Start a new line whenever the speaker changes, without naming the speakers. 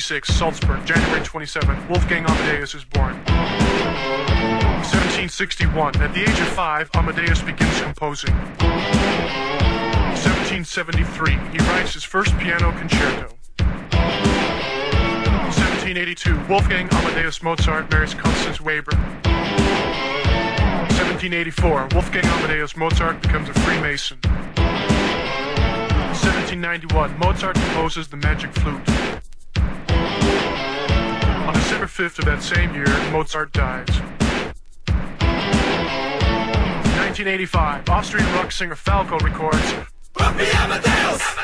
Salzburg, January 27. Wolfgang Amadeus is born. 1761. At the age of five, Amadeus begins composing. 1773. He writes his first piano concerto. 1782. Wolfgang Amadeus Mozart marries Constanze Weber. 1784. Wolfgang Amadeus Mozart becomes a Freemason. 1791. Mozart composes the Magic Flute. On December 5th of that same year, Mozart dies. 1985. Austrian rock singer Falco records!
Amadeus!